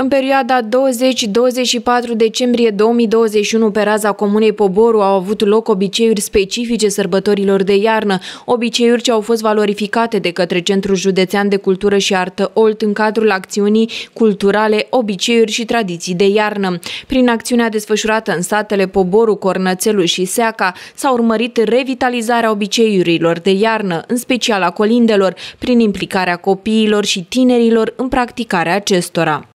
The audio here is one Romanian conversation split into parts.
În perioada 20-24 decembrie 2021, pe raza comunei Poboru au avut loc obiceiuri specifice sărbătorilor de iarnă, obiceiuri ce au fost valorificate de către Centrul Județean de Cultură și Artă Olt în cadrul acțiunii culturale, obiceiuri și tradiții de iarnă. Prin acțiunea desfășurată în satele Poboru, Cornățelu și Seaca s-a urmărit revitalizarea obiceiurilor de iarnă, în special a colindelor, prin implicarea copiilor și tinerilor în practicarea acestora.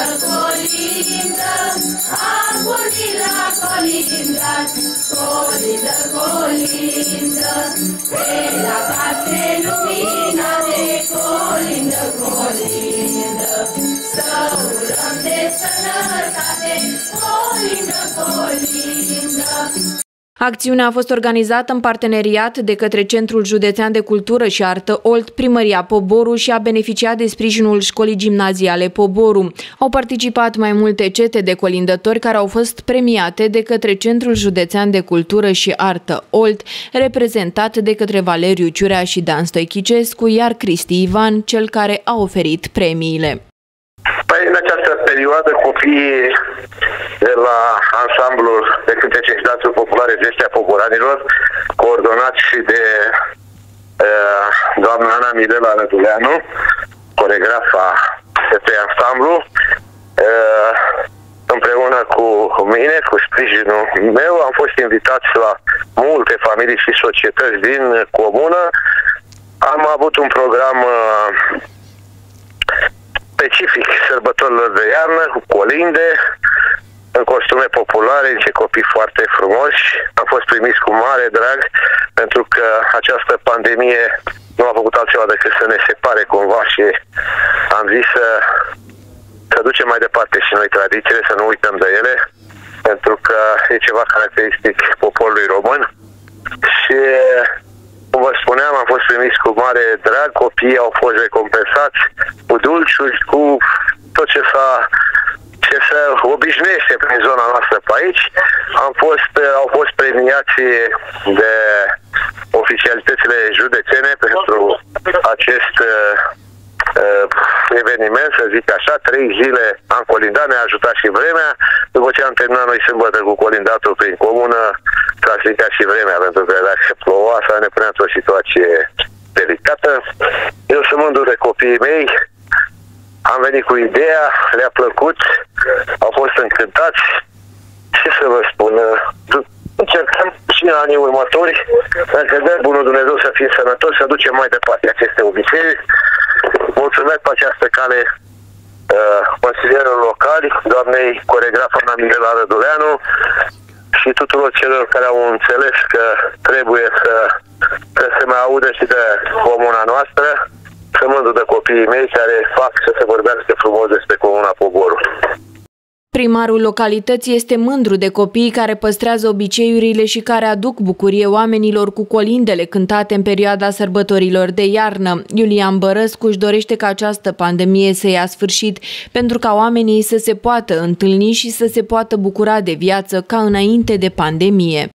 Colindă, colindă, am pornit la colindat, colindă, colindă, pe la case lumina de colindă, colindă, să urăm de sănătate, colindă, colindă. Acțiunea a fost organizată în parteneriat de către Centrul Județean de Cultură și Artă Olt, Primăria Poboru și a beneficiat de sprijinul școlii gimnaziale Poboru. Au participat mai multe cete de colindători care au fost premiate de către Centrul Județean de Cultură și Artă Olt, reprezentat de către Valeriu Ciurea și Dan Stoichicescu, iar Cristi Ivan, cel care a oferit premiile. Păi în această perioadă copiii de la ansamblul de cântece și dansuri populare Vestea Poporanilor, coordonați și de uh, doamna Ana Mirela Răduleanu, coregrafa acestui ansamblu, uh, împreună cu mine, cu sprijinul meu, am fost invitați la multe familii și societăți din comună. Am avut un program uh, specific sărbătorilor de iarnă, cu colinde, în costume populare, niște copii foarte frumoși. Am fost primiți cu mare drag pentru că această pandemie nu a făcut altceva decât să ne separe cumva și am zis să, să ducem mai departe și noi tradițiile, să nu uităm de ele, pentru că e ceva caracteristic poporului român și cum vă spuneam, am fost primiți cu mare drag, copiii au fost recompensați cu dulciuri, cu tot ce s-a ce se obișnuiește prin zona noastră pe aici. Am fost, au fost premiați de oficialitățile județene pentru acest uh, eveniment, să zic așa, trei zile am colindat, ne-a ajutat și vremea. După ce am terminat noi sâmbătă cu colindatul prin comună, s-a stricat și vremea, pentru că dacă ploua, să ne punea într-o situație delicată. Eu sunt mândru de copiii mei, am venit cu ideea, le-a plăcut, au fost încântați. Ce să vă spun, încercăm și în anii următori, dacă dă Bunul Dumnezeu să fie sănătos, să ducem mai departe aceste obiceiuri. Mulțumesc pe această cale uh, consilierilor locali, doamnei coregrafă Ana Mirela Răduleanu și tuturor celor care au înțeles că trebuie să, să se mai audă și de comuna noastră să mândru de copiii mei care fac să se vorbească frumos despre Comuna Poborul. Primarul localității este mândru de copiii care păstrează obiceiurile și care aduc bucurie oamenilor cu colindele cântate în perioada sărbătorilor de iarnă. Iulian Bărăscu își dorește ca această pandemie să ia sfârșit pentru ca oamenii să se poată întâlni și să se poată bucura de viață ca înainte de pandemie.